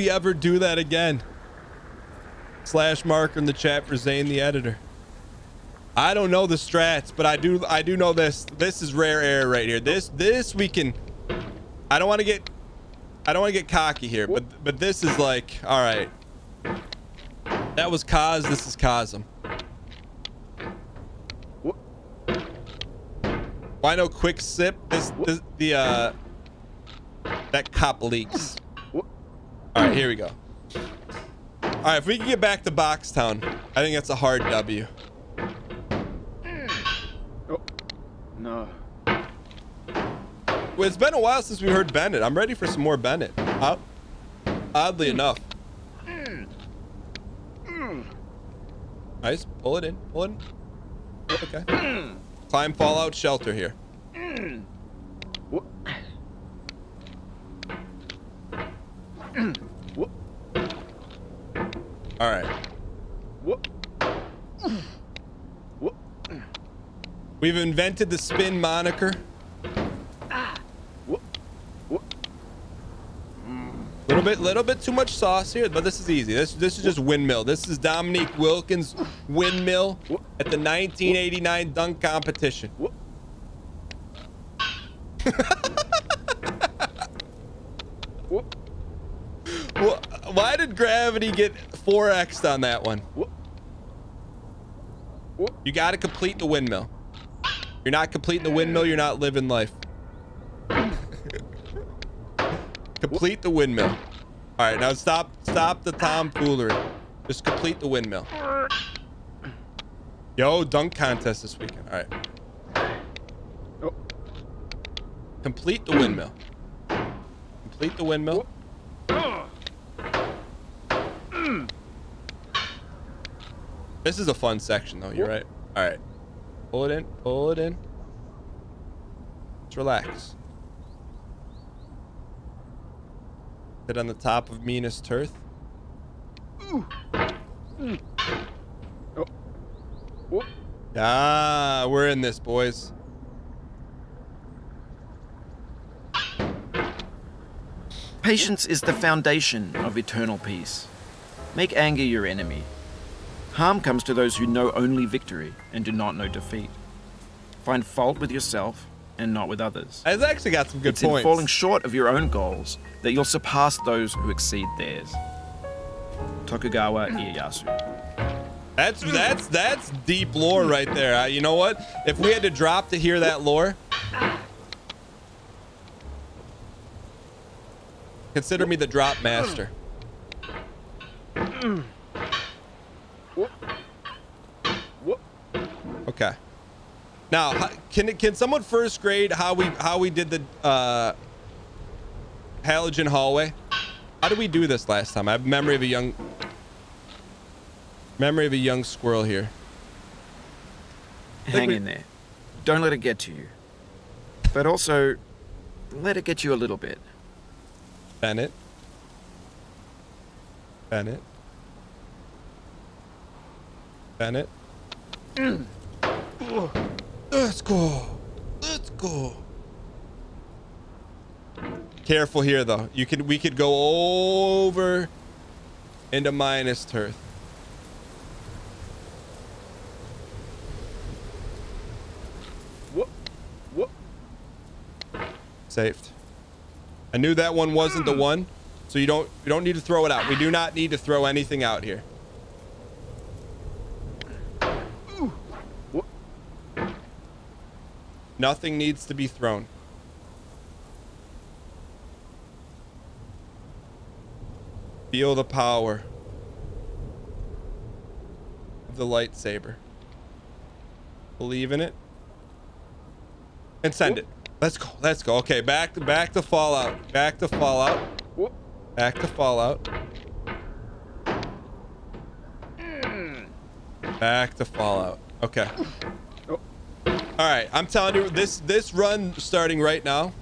we ever do that again. Slash mark in the chat for Zane the editor. I don't know the strats, but I do I do know this. This is rare air right here. This this we can I don't want to get I don't want to get cocky here, but but this is like all right. That was Kaz, this is Kazum. Why no quick sip? This, this the uh that cop leaks. All right, here we go. All right, if we can get back to Boxtown, I think that's a hard W. No. Well, it's been a while since we heard Bennett. I'm ready for some more Bennett. Uh, oddly enough. Nice. Pull it in. Pull it in. Okay. Climb fallout shelter here. All right. We've invented the spin moniker. Little bit, little bit too much sauce here, but this is easy. This, this is just windmill. This is Dominique Wilkins windmill at the 1989 dunk competition. Why did gravity get 4x on that one? You got to complete the windmill. You're not completing the windmill, you're not living life. complete the windmill. All right, now stop stop the tomfoolery. Just complete the windmill. Yo, dunk contest this weekend. All right. Complete the windmill. Complete the windmill. This is a fun section though, you're right. All right. Pull it in, pull it in. Let's relax. Sit on the top of Minas Tirith. Ah, we're in this, boys. Patience is the foundation of eternal peace. Make anger your enemy. Harm comes to those who know only victory and do not know defeat. Find fault with yourself and not with others. It's actually got some good it's in points. falling short of your own goals that you'll surpass those who exceed theirs. Tokugawa Ieyasu. That's that's that's deep lore right there. Uh, you know what? If we had to drop to hear that lore, consider me the drop master. Okay. Now, can can someone first grade how we how we did the uh, halogen hallway? How did we do this last time? I have memory of a young memory of a young squirrel here. Hang we- in there. Don't let it get to you. But also, let it get you a little bit. Bennett. Bennett. Bennett. Let's go. Let's go. Careful here though. You could we could go over into minus turf. Saved. I knew that one wasn't the one, so you don't you don't need to throw it out. We do not need to throw anything out here. Nothing needs to be thrown. Feel the power of the lightsaber. Believe in it. And send it. Let's go. Let's go. Okay, back to back to Fallout. Back to Fallout. Back to Fallout. Hmm. Back to Fallout. Okay. All right, I'm telling you, this this run starting right now.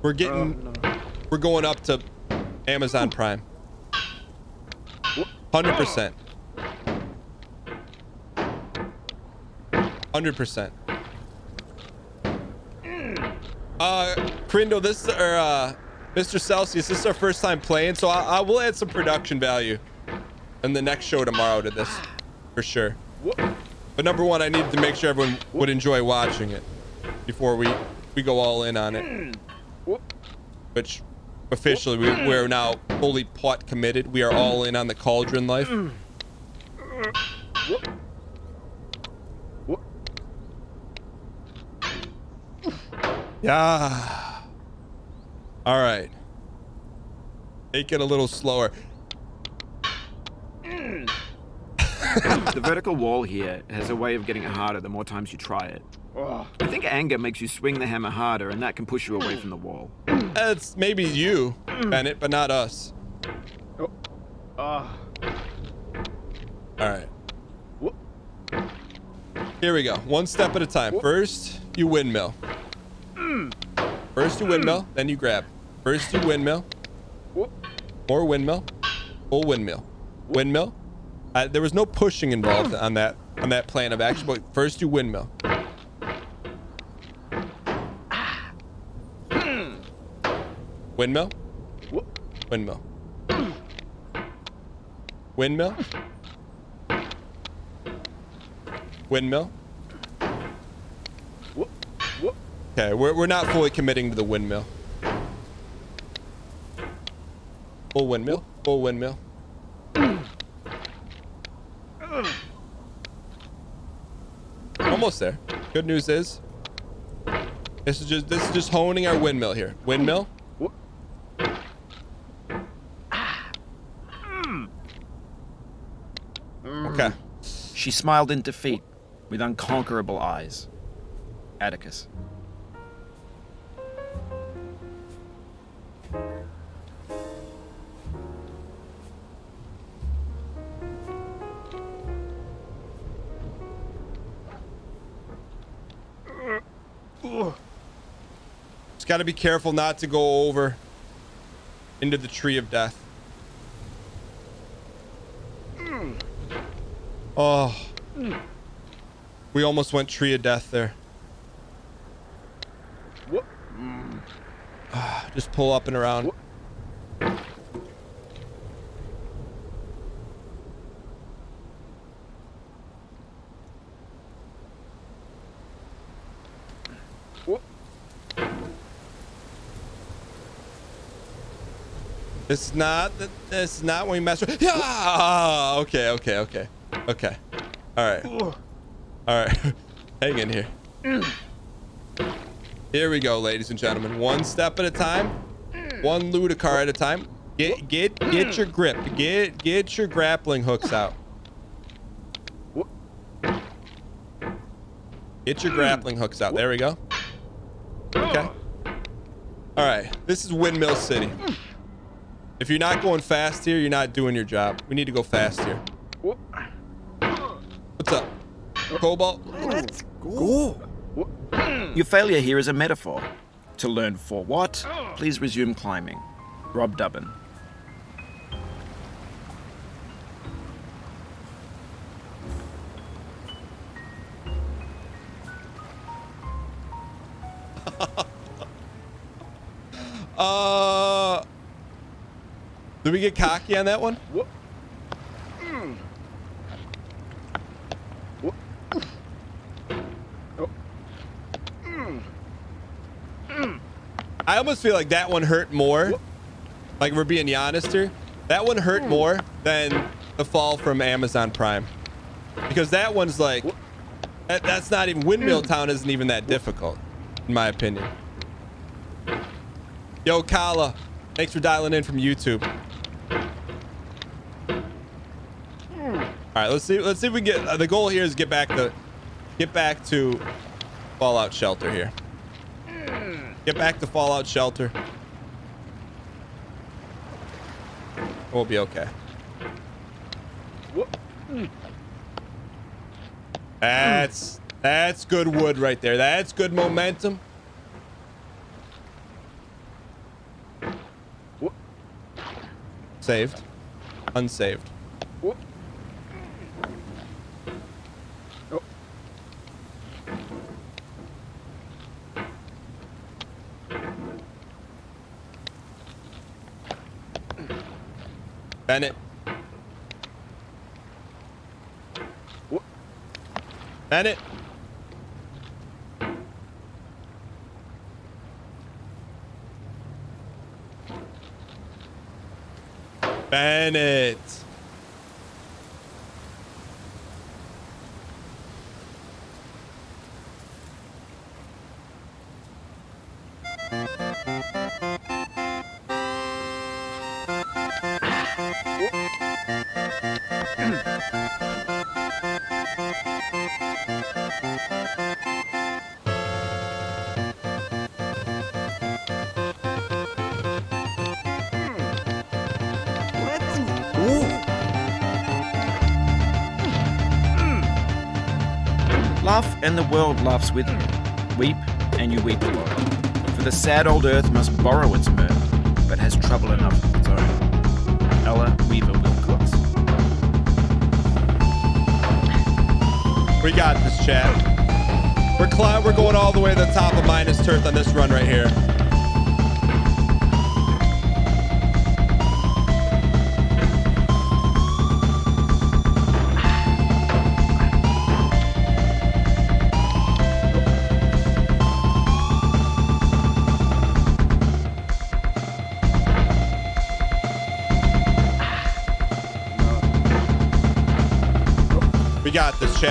We're getting, we're going up to Amazon Prime. Hundred percent. Hundred percent. Uh, Crindo, this or uh, Mr. Celsius, this is our first time playing, so I, I will add some production value in the next show tomorrow to this, for sure. But number one, I needed to make sure everyone would enjoy watching it before we we go all in on it. Which officially we, we're now fully pot committed. We are all in on the cauldron life. Yeah. All right. Take it a little slower. the vertical wall here has a way of getting it harder the more times you try it. Oh, I think anger makes you swing the hammer harder, and that can push you away from the wall. It's maybe you, Bennett, but not us. oh, ah, All right. whoop, Here we go. One step at a time. First, you windmill. First, you windmill, then you grab. First, you windmill, whoop, more windmill, full windmill, windmill. Uh, there was no pushing involved on that on that plan of action, but first you windmill. Windmill, windmill, windmill, windmill. Okay, we're, we're not fully committing to the windmill. Full windmill, full windmill. Almost there. Good news is, this is just this is just honing our windmill here. Windmill. Hmm. Okay. She smiled in defeat with unconquerable eyes. Atticus. Got to be careful not to go over into the tree of death. Oh. We almost went tree of death there. Just pull up and around. Is not is not when you mess with. Yeah. Ah, okay. Okay. Okay. Okay. All right. All right. Hang in here. Here we go, ladies and gentlemen. One step at a time. One Ludicar at a time. Get get get your grip. Get get your grappling hooks out. Get your grappling hooks out. There we go. Okay. All right. This is Windmill City. If you're not going fast here, you're not doing your job. We need to go fast here. What's up? Cobalt? Let's go. Your failure here is a metaphor. To learn for what, please resume climbing. Rob Dubbin. Did we get cocky on that one? Whoop. Whoop. Oh. I almost feel like that one hurt more. Like we're being honest here. That one hurt hmm. more than the fall from Amazon Prime. Because that one's like, that, that's not even, Windmill hmm. Town isn't even that difficult, in my opinion. Yo, Kala, thanks for dialing in from YouTube. All right, let's see. Let's see if we get. Uh, the goal here is get back to, get back to, Fallout Shelter here. Get back to Fallout Shelter. We'll be okay. That's that's good wood right there. That's good momentum. Saved. Unsaved. Bennett. What? Bennett. Bennett. And the world laughs with you. Weep, and you weep alone. For the sad old earth must borrow its mirth, but has trouble enough of its own. Ella Wheeler Wilcox. We got this, chat. We're cli- we're going all the way to the top of minus turf on this run right here.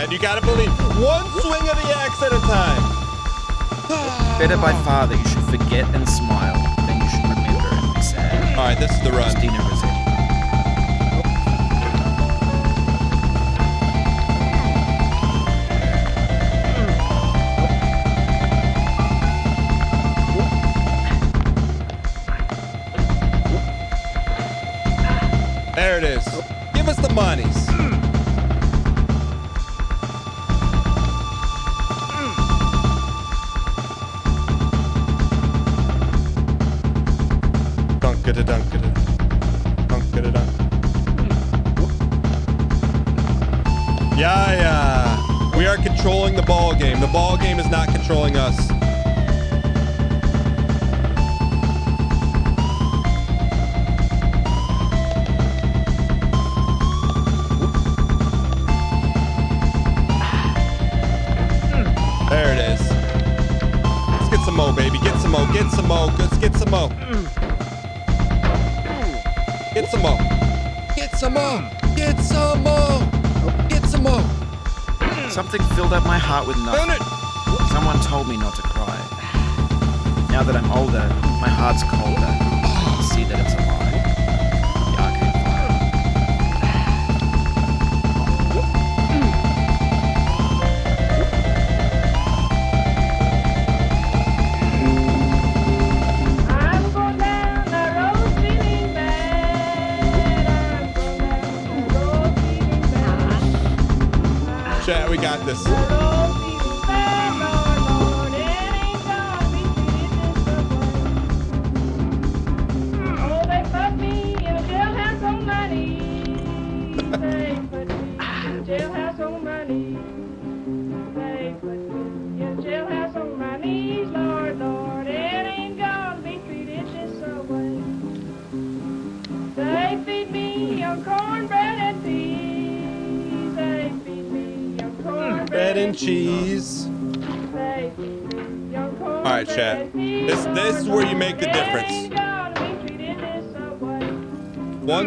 Got. You gotta believe. One swing of the axe at a time. Better by far that you should forget and smile than you should remember and be sad. All right, this is the run. Christina Rossetti. There it is. Give us the monies. Filled up my heart with nothing. Burn it. Someone told me not to cry. Now that I'm older, my heart's colder. Chat, we got this.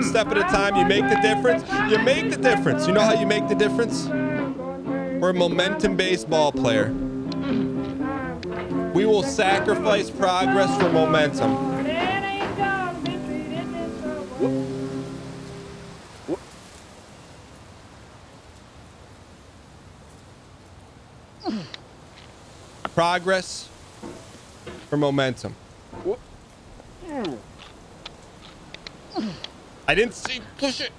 One step at a time, you make the difference. You make the difference. You know how you make the difference? We're a momentum-based ball player. We will sacrifice progress for momentum. Progress for momentum. Whoop. I didn't see. Push it.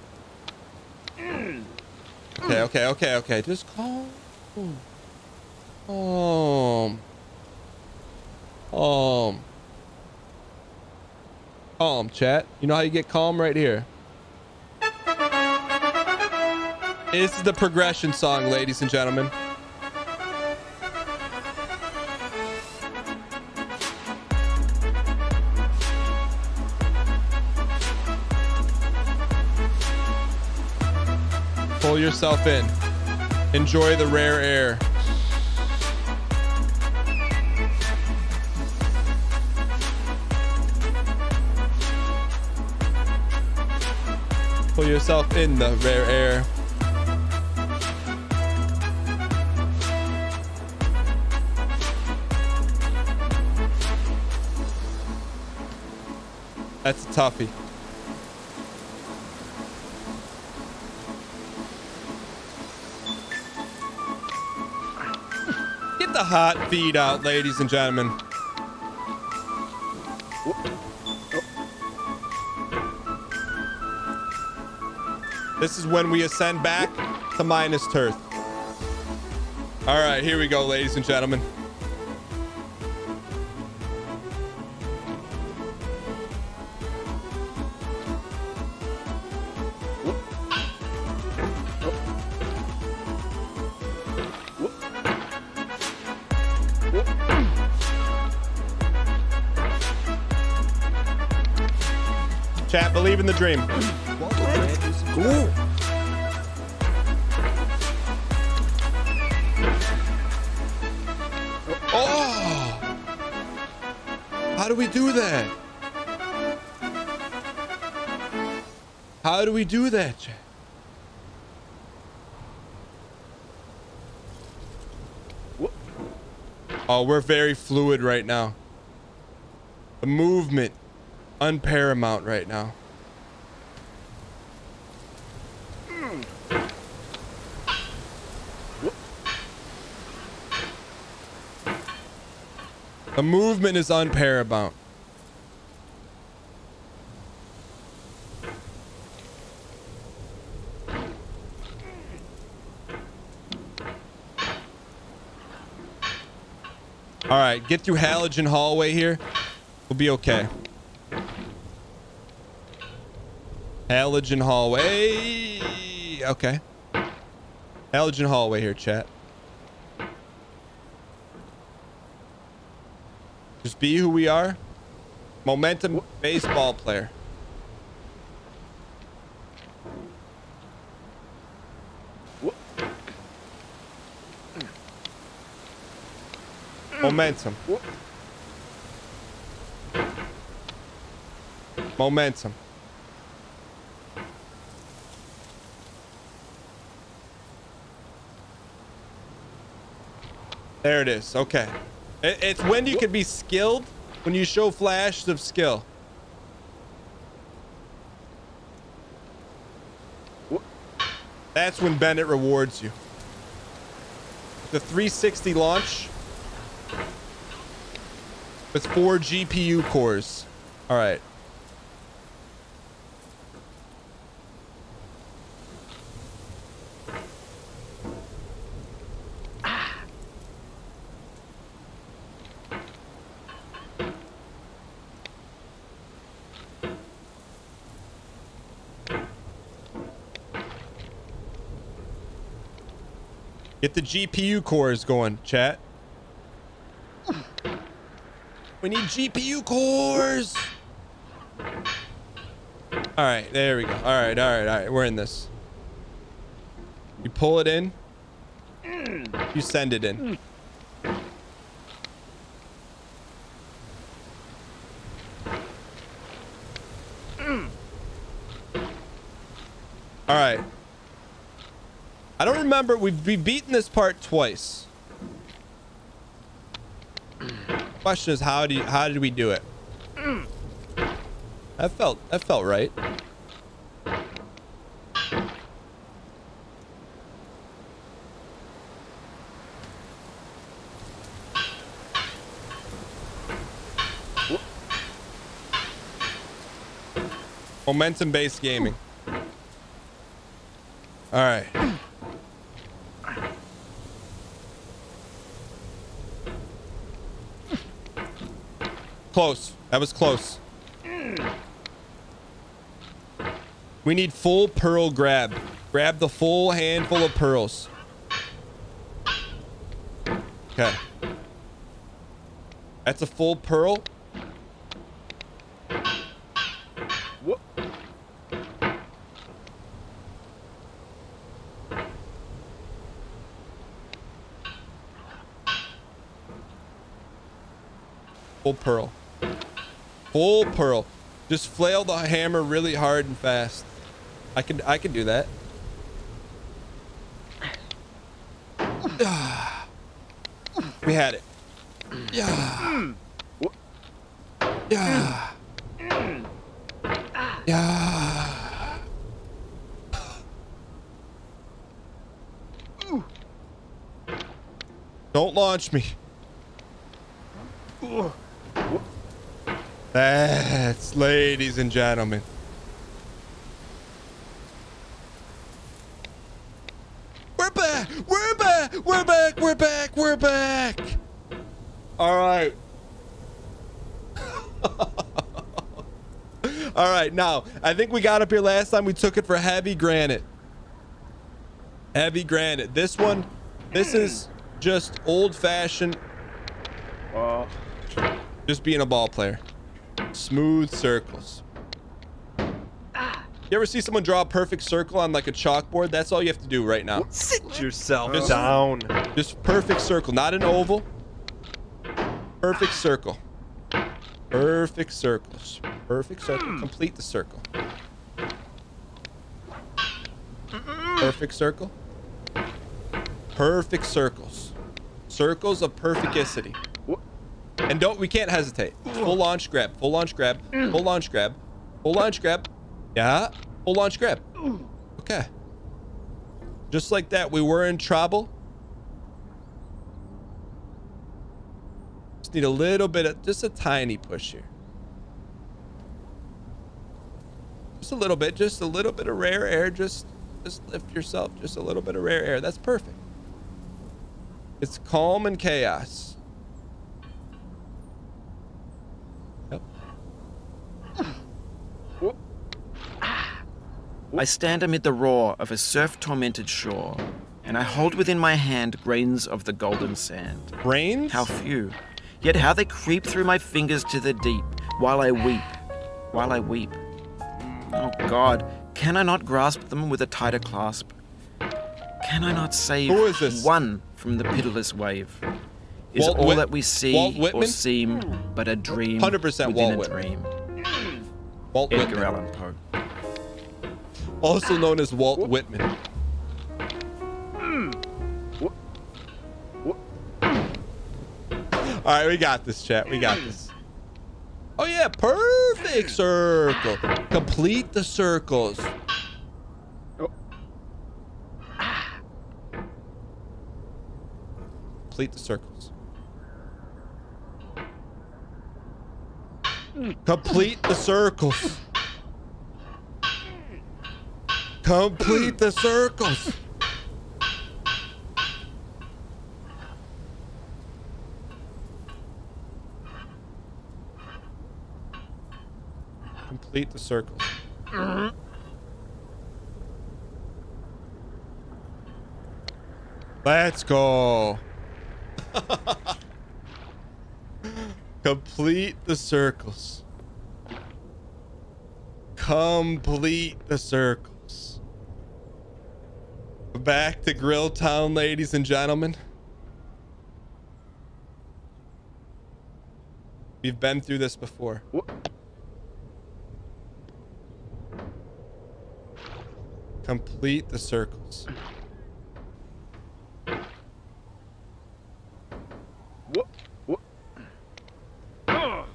Okay, okay, okay, okay. Just calm. Calm. Calm. Calm, chat. You know how you get calm right here. This is the progression song, ladies and gentlemen. Pull yourself in. Enjoy the rare air. Pull yourself in the rare air. That's a toughie. Hot feed out, ladies and gentlemen. This is when we ascend back to minus Turth. All right, here we go, ladies and gentlemen. In the dream. Oh! How do we do that? How do we do that? Oh, we're very fluid right now. The movement unparamount right now. The movement is unparamount. All right, get through Halogen Hallway here. We'll be okay. Halogen Hallway. Okay. Halogen Hallway here, chat. Just be who we are. Momentum baseball player. Momentum. Momentum. There it is. Okay. It- it's when you can be skilled when you show flashes of skill. That's when Bennett rewards you. The 360 launch with four GPU cores. All right. Get the GPU cores going, chat. We need GPU cores. All right, there we go. All right, all right, all right. We're in this. You pull it in. You send it in. All right. Remember. We've, beaten this part twice. Question is, how do you, how did we do it? That felt that felt right. Momentum based gaming. All right. Close. That was close. We need full pearl grab. Grab the full handful of pearls. Okay. That's a full pearl. What? Full pearl. Full pearl. Just flail the hammer really hard and fast. I can I can do that. we had it. Yeah. Yeah. Yeah. Don't launch me. That's, ladies and gentlemen. We're back. We're back. We're back. We're back. We're back. All right. All right. Now, I think we got up here last time. We took it for heavy granite. Heavy granite. This one, this is just old fashioned, Oh, just being a ball player. Smooth circles. Ah. You ever see someone draw a perfect circle on like a chalkboard? That's all you have to do right now. Sit yourself Just- down. Just perfect circle, not an oval. Perfect circle. Perfect circles. Perfect circle. Hmm. Complete the circle. Perfect circle. Perfect circles. Circles of perfecticity. And don't we can't hesitate. Full launch grab. Full launch grab. Full launch grab. Full launch grab. Yeah. Full launch grab. Okay. Just like that, we were in trouble. Just need a little bit of, just a tiny push here. Just a little bit, just a little bit of rare air. Just, just lift yourself. Just a little bit of rare air. That's perfect. It's calm and chaos. I stand amid the roar of a surf tormented shore, and I hold within my hand grains of the golden sand. Grains? How few, yet how they creep through my fingers to the deep, while I weep, while I weep. Oh God, can I not grasp them with a tighter clasp? Can I not save Who is this? one from the pitiless wave? Is Walt all Whit- that we see or seem but a dream 100% within Walt a Whitman. dream? Walt Edgar Whitman. Allan Poe. Also known as Walt Whitman. All right, we got this, chat. We got this. Oh yeah, perfect circle. Complete the circles. Complete the circles. Complete the circles. Complete the circles. Complete the circles. Let's go. Complete the circles. Complete the circles. Back to Grill Town, ladies and gentlemen. We've been through this before. Complete the circles. what? What? Ugh.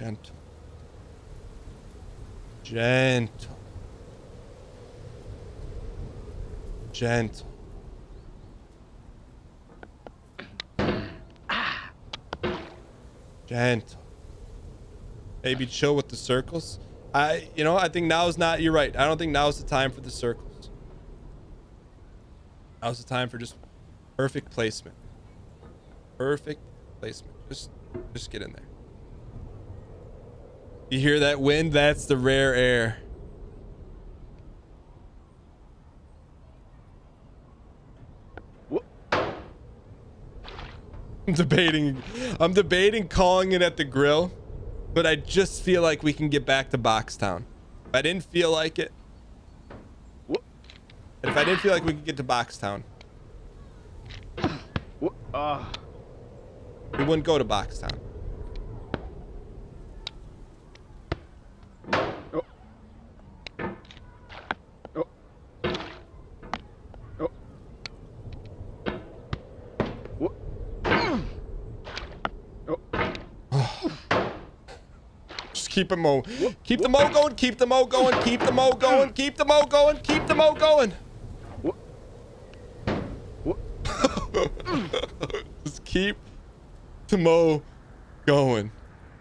Gentle. Gentle. Gentle. Gentle. Maybe chill with the circles. I, you know, I think now is not, you're right. I don't think now is the time for the circles. Now's the time for just perfect placement. Perfect placement. Just, just get in there. You hear that wind? That's the rare air. I'm debating. I'm debating calling it at the grill, but I just feel like we can get back to Boxtown. If I didn't feel like it, if I didn't feel like we could get to Boxtown, uh. we wouldn't go to Boxtown. Keep the mo, keep the mo going, keep the mo going, keep the mo going, keep the mo going, keep the mo going. Just keep the mo going.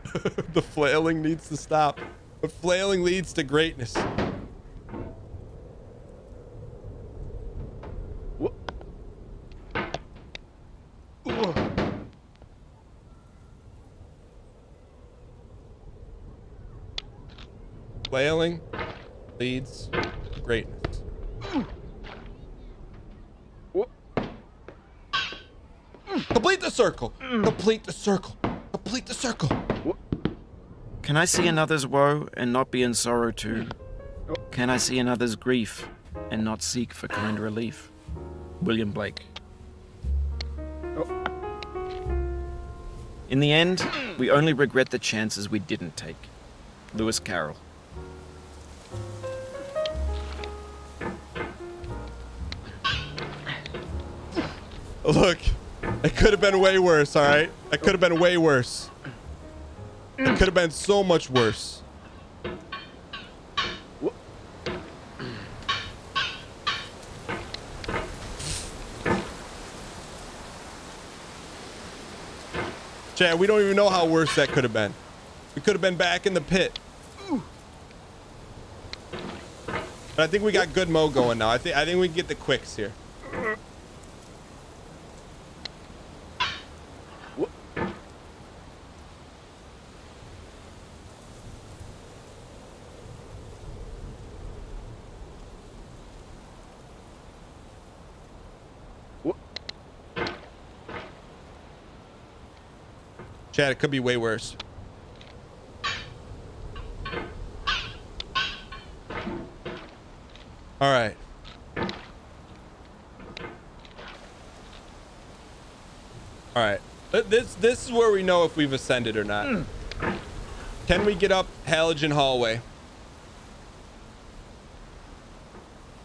the flailing needs to stop. But flailing leads to greatness. Flailing leads greatness. Complete the circle. Complete the circle. Complete the circle. Can I see another's woe and not be in sorrow too? Can I see another's grief and not seek for kind relief? William Blake. In the end, we only regret the chances we didn't take. Lewis Carroll. Look, it could have been way worse, all right? It could have been way worse. It could have been so much worse. Chad, we don't even know how worse that could have been. We could have been back in the pit. But I think we got good mo going now. I think I think we can get the quicks here. Chad, it could be way worse. All right. All right. This this is where we know if we've ascended or not. Hmm. Can we get up Halogen Hallway?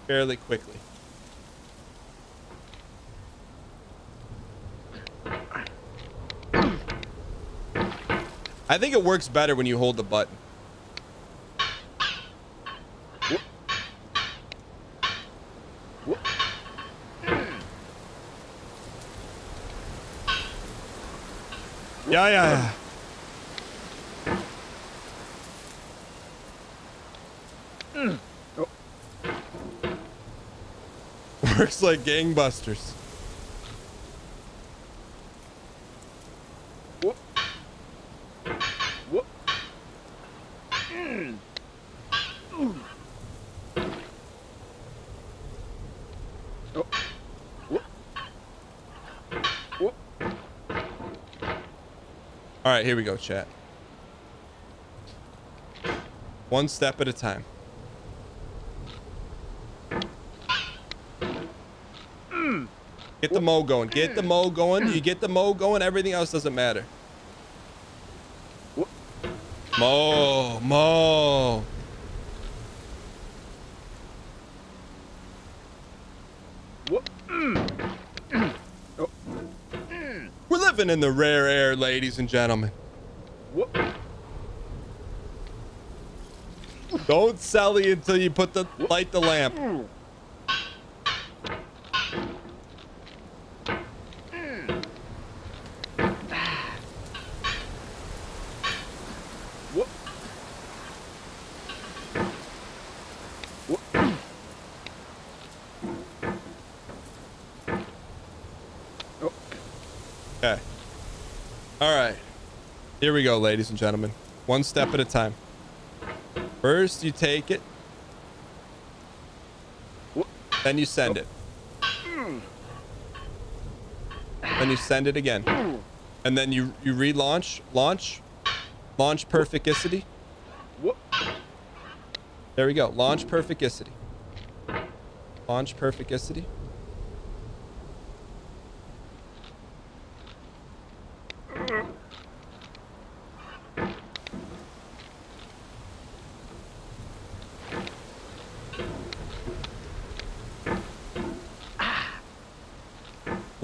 Fairly quickly. I think it works better when you hold the button. Yeah, yeah, yeah. Works like gangbusters. What? What? Oh. What? What? All right, here we go, chat. One step at a time. Get the mo going. Get the mo going. You get the mo going. Everything else doesn't matter. Mo, mo. We're in the rare air, ladies and gentlemen. Don't sell it until you put the light the lamp. Oh. Okay. All right. Here we go, ladies and gentlemen. One step at a time. First, you take it. Then you send it. Then you send it again. And then you you relaunch, launch, launch perfecticity. There we go. Launch perfecticity. Launch perfecticity.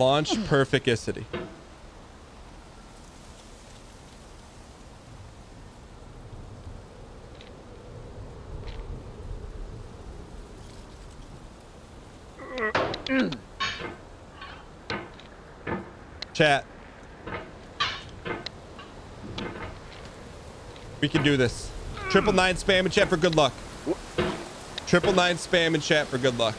Launch perfecticity. Chat. We can do this. Triple nine spam and chat for good luck. Triple nine spam and chat for good luck.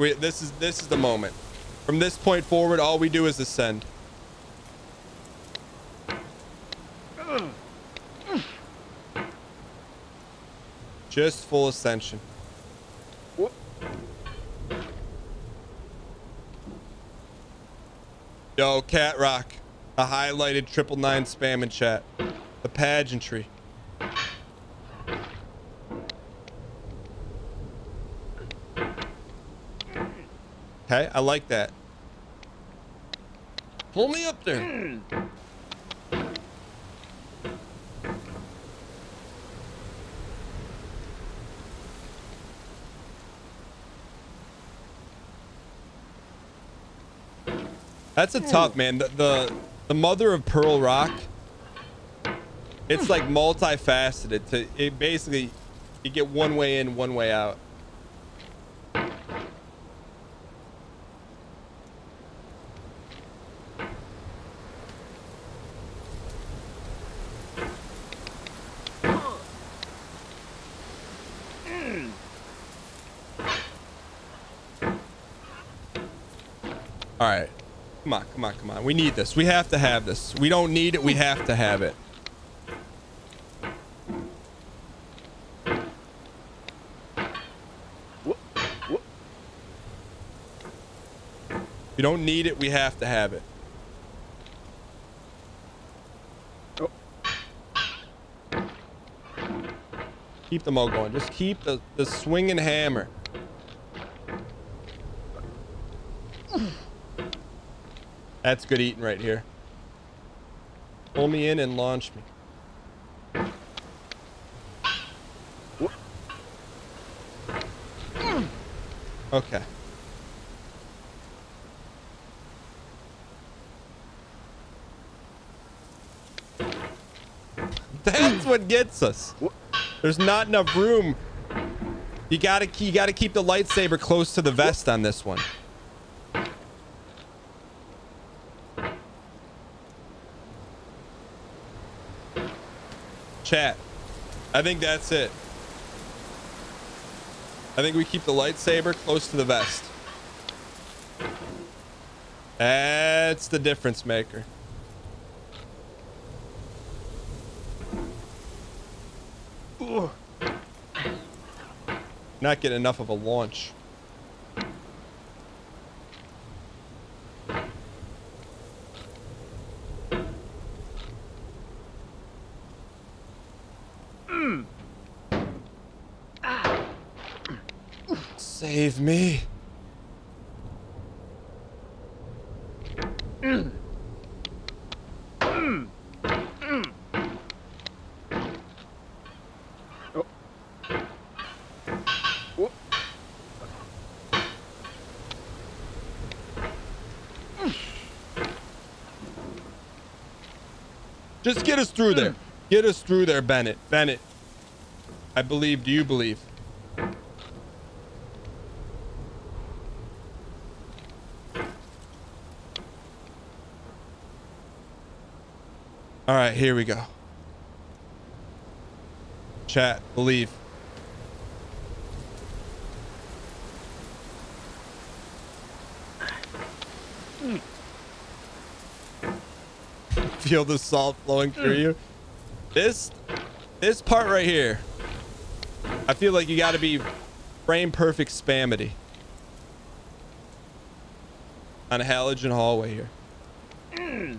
We, this is this is the moment. From this point forward, all we do is ascend. Just full ascension. Whoop. Yo, Cat Rock. A highlighted triple nine spam in chat. The pageantry. Okay, I like that. Pull me up there. That's a tough man. The, the the mother of pearl rock. It's like multifaceted. To it basically, you get one way in, one way out. All right. Come on, come on, come on. We need this. We have to have this. We don't need it. We have to have it. We don't need it. We have to have it. Keep them all going. Just keep the, the swinging hammer. That's good eating right here. Pull me in and launch me. Okay. That's what gets us. There's not enough room. You gotta you gotta keep the lightsaber close to the vest on this one. Chat. I think that's it. I think we keep the lightsaber close to the vest. That's the difference maker. Ooh. Not getting enough of a launch. Save me. Just get us through there. Get us through there, Bennett. Bennett. I believe. Do you believe? Right, here we go. Chat, believe. Feel the salt flowing through you. This this part right here. I feel like you got to be frame perfect spamity. on a halogen hallway here. Okay.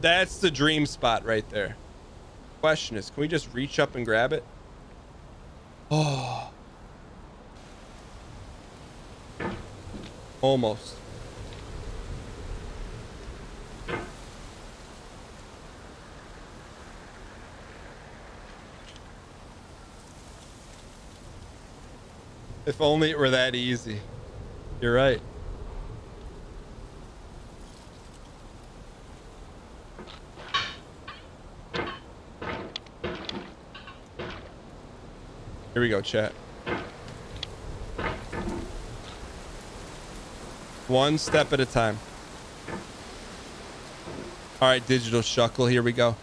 That's the dream spot right there. Question is, can we just reach up and grab it? Oh. Almost. If only it were that easy. You're right. Here we go, chat. One step at a time. All right, digital shuckle. Here we go.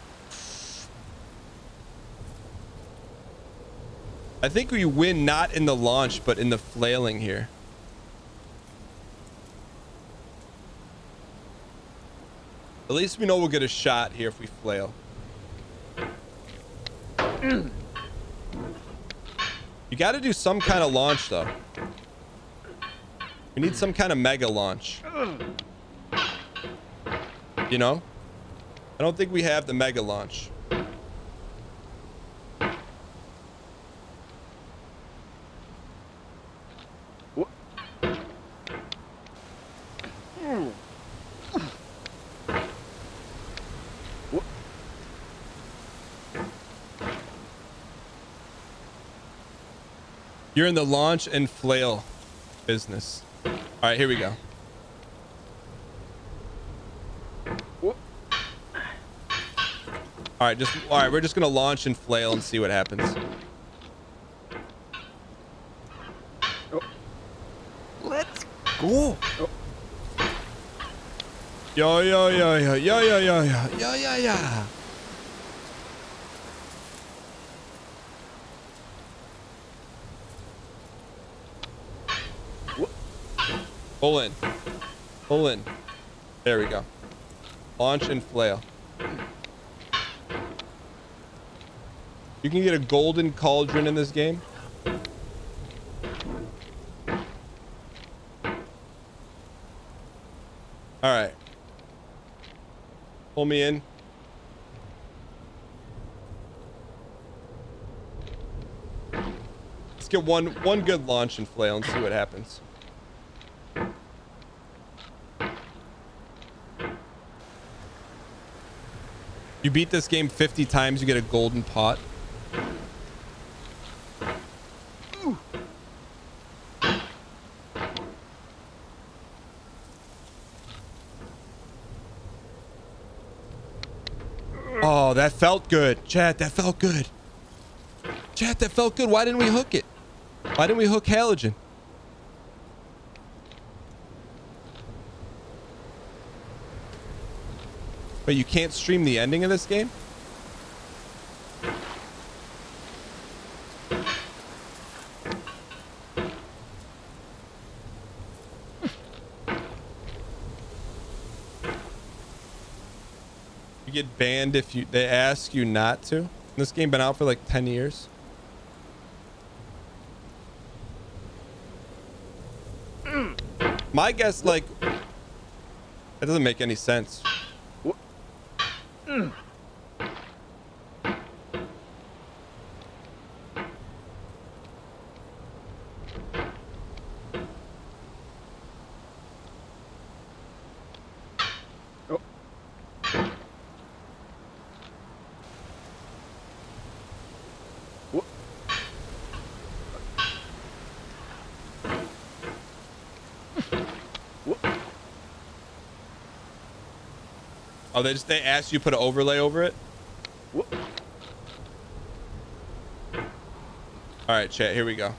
I think we win not in the launch, but in the flailing here. At least we know we'll get a shot here if we flail. You got to do some kind of launch, though. We need some kind of mega launch. You know? I don't think we have the mega launch. You're in the launch and flail business. All right, here we go. All right, just all right. We're just gonna launch and flail and see what happens. Let's go. Yo yo yo yo yo yo yo yo yo yo yo. Pull in. Pull in. There we go. Launch and flail. You can get a golden cauldron in this game. All right. Pull me in. Let's get one one good launch and flail and see what happens. You beat this game 50 times, you get a golden pot. Oh, that felt good. Chat, that felt good. Chat, that felt good. Why didn't we hook it? Why didn't we hook halogen? But you can't stream the ending of this game? You get banned if you they ask you not to. This game been out for like 10 years. Mm. My guess like that doesn't make any sense. Oh, they just they asked you to put an overlay over it? All right, chat, here we go.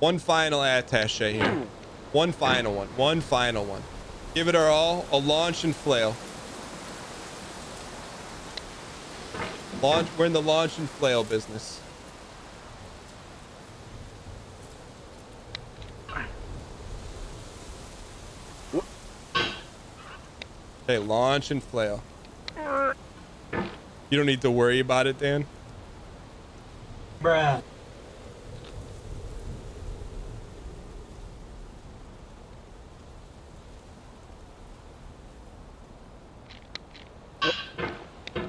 One final attache here. One final one. One final one. Give it our all. A launch and flail. Launch. We're in the launch and flail business. Okay, launch and flail. You don't need to worry about it, Dan. Bruh. Okay,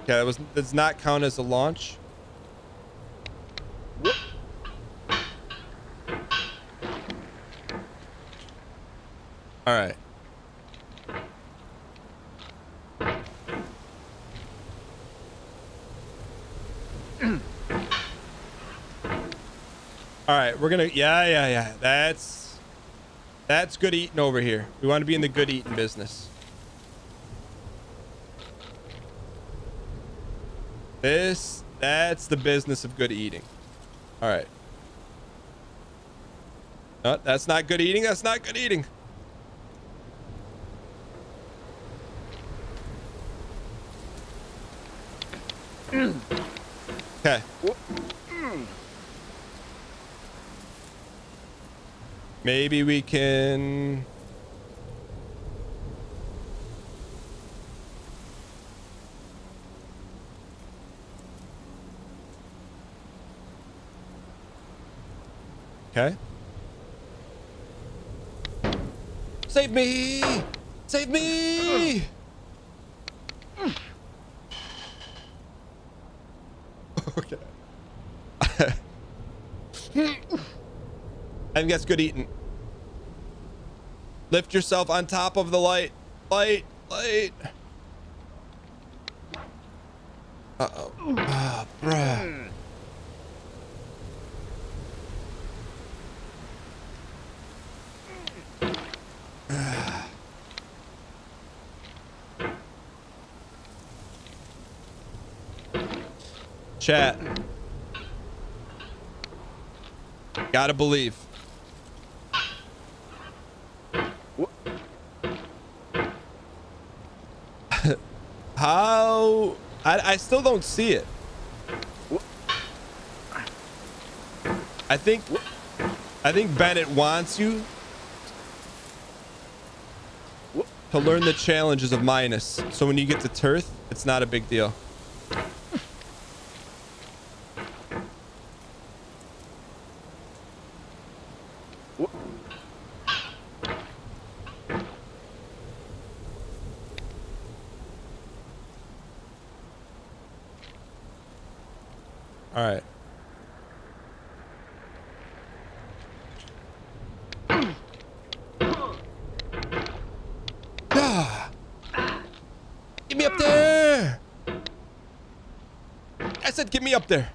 that was does not count as a launch. All right. All right, we're gonna yeah yeah yeah. That's that's good eating over here. We want to be in the good eating business. This, that's the business of good eating. All right. No, that's not good eating. That's not good eating. Okay. Mm. Maybe we can. Okay. Save me! Save me! okay. I think that's good eating. Lift yourself on top of the light. Light, light. Uh-oh. Ah, bruh. Chat. Gotta believe. How? I, I still don't see it. I think I think Bennett wants you to learn the challenges of minus. So when you get to Turth, it's not a big deal. All right. Ah. Get me up there. I said get me up there.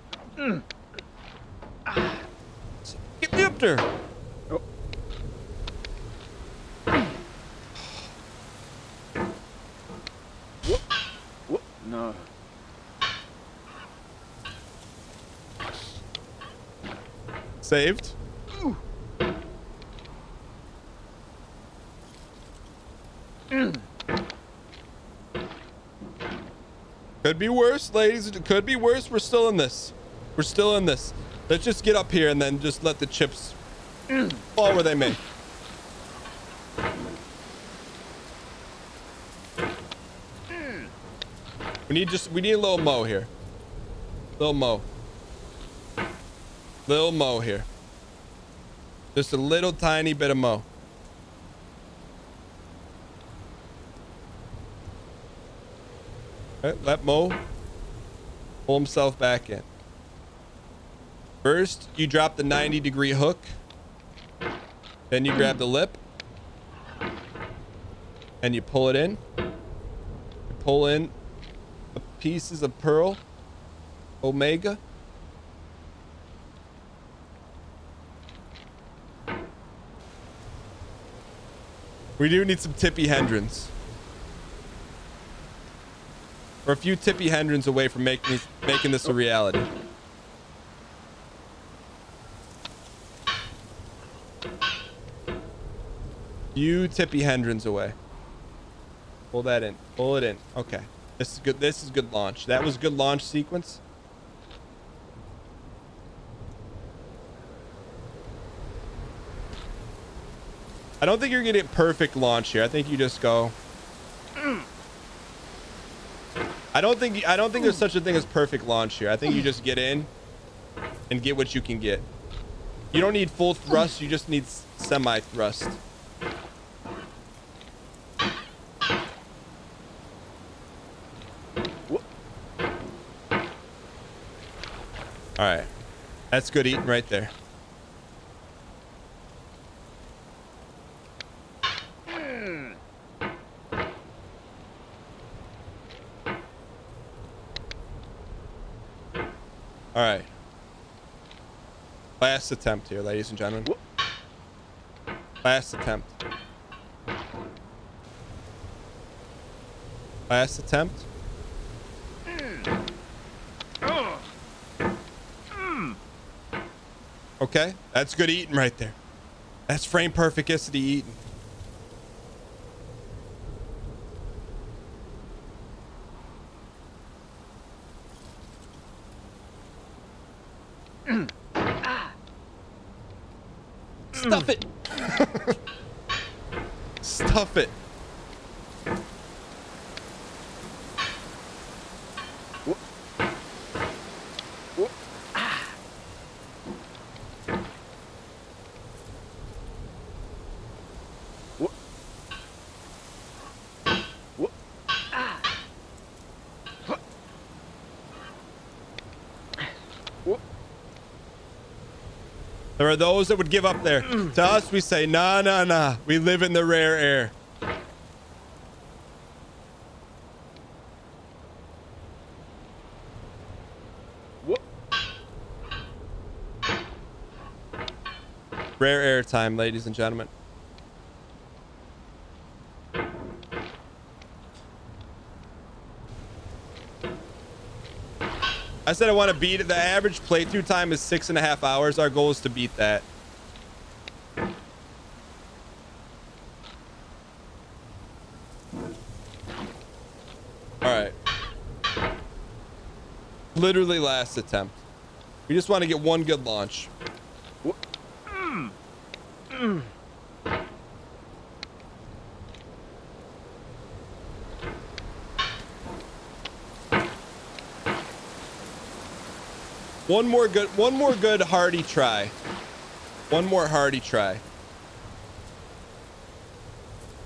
Get me up there. Saved. Could be worse, ladies. Could be worse. We're still in this. We're still in this. Let's just get up here and then just let the chips fall where they may. We need just we need a little mo here. Little mo. Little mo here. Just a little tiny bit of mo. Okay, let Mo pull himself back in. First, you drop the 90 degree hook. Then you grab the lip. And you pull it in. You pull in pieces of pearl. Omega. We do need some Tippy Hendrons. We're a few Tippy Hendrons away from making making this a reality. Few Tippy Hendrons away. Pull that in. Pull it in. Okay. This is good. This is good launch. That was good launch sequence. I don't think you're gonna get perfect launch here. I think you just go I don't think I don't think there's such a thing as perfect launch here. I think you just get in and get what you can get. You don't need full thrust. You just need semi thrust. All right, that's good eating right there. All right. Last attempt here, ladies and gentlemen. Last attempt. Last attempt. Okay, that's good eating right there. That's frame perfect perfecticity eating. Stuff it. Stuff it. There are those that would give up there. to us, we say, nah, nah, nah. We live in the rare air. Rare air time, ladies and gentlemen. I said I want to beat it. The average playthrough time is six and a half hours. Our goal is to beat that. All right. Literally last attempt. We just want to get one good launch. One more good, one more good hardy try. One more hardy try.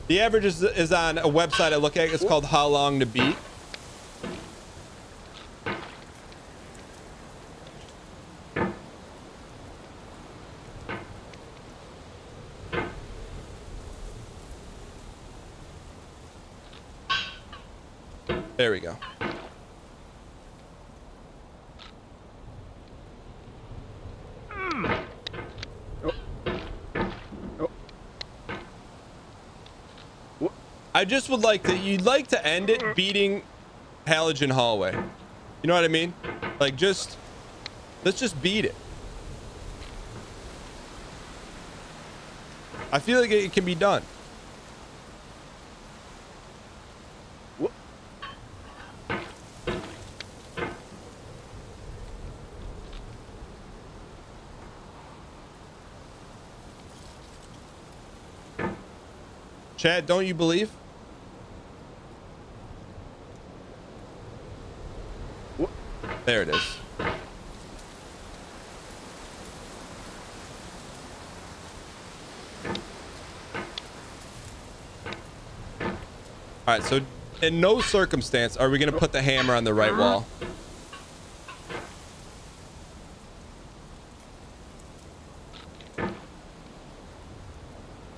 The average is, is on a website I look at. It's called How Long to Beat. I just would like to. You'd like to end it beating Halogen Hallway. You know what I mean? Like just let's just beat it. I feel like it can be done. Chad, don't you believe? There it is. All right, so in no circumstance are we going to put the hammer on the right wall.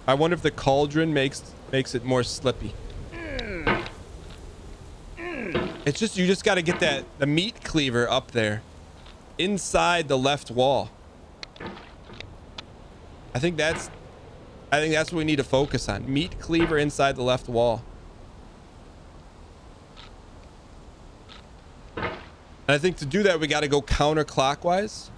I wonder if the cauldron makes makes it more slippy. It's just you just got to get that the meat cleaver up there inside the left wall. I think that's I think that's what we need to focus on. Meat cleaver inside the left wall. And I think to do that we got to go counterclockwise.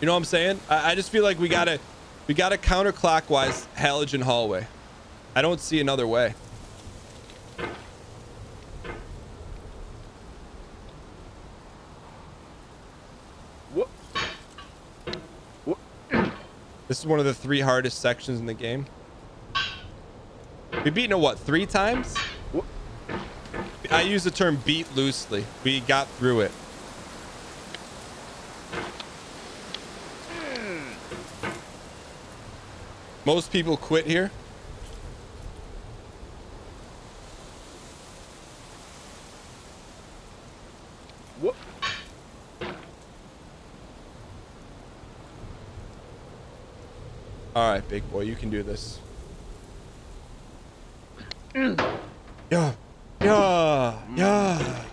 You know what I'm saying? I, I just feel like we gotta we gotta counterclockwise halogen hallway. I don't see another way. Whoop. The This is one of the three hardest sections in the game. We've beaten it, what, three times? I use the term beat loosely. We got through it. Most people quit here. All right, big boy, you can do this. Yeah, yeah, yeah.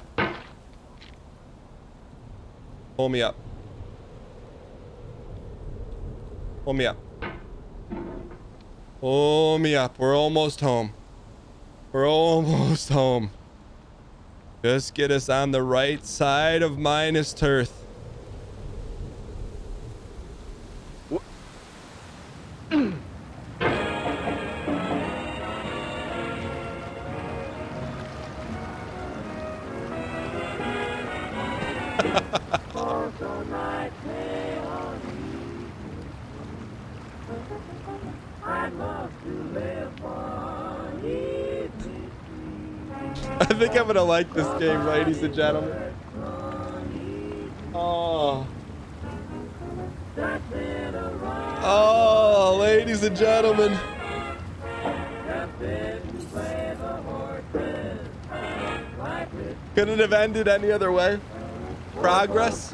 Pull me up. Pull me up. Pull me up. We're almost home. We're almost home. Just get us on the right side of minus Tirth. think I'm gonna like this game, ladies and gentlemen. Oh. Oh, ladies and gentlemen. Couldn't have ended any other way. Progress?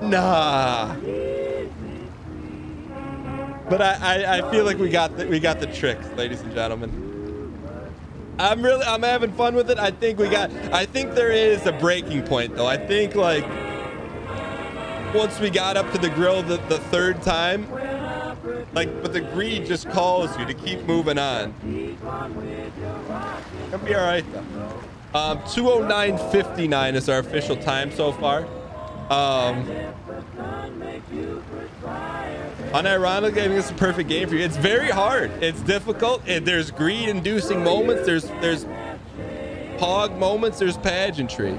Nah. But I, I, I feel like we got the, we got the tricks, ladies and gentlemen. I'm really I'm having fun with it. I think we got I think there is a breaking point though. I think like once we got up to the grill the, the third time, like but the greed just calls you to keep moving on. Gonna be alright though. Um 209.59 is our official time so far. Um Unironically, I think it's a perfect game for you. It's very hard. It's difficult. It, there's greed-inducing moments. There's there's pog moments. There's pageantry.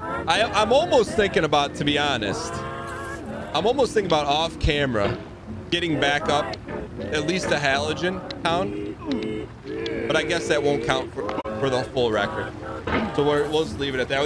I, I'm almost thinking about, to be honest, I'm almost thinking about off camera, getting back up at least a halogen count. But I guess that won't count for, for the full record. So we're, we'll just leave it at that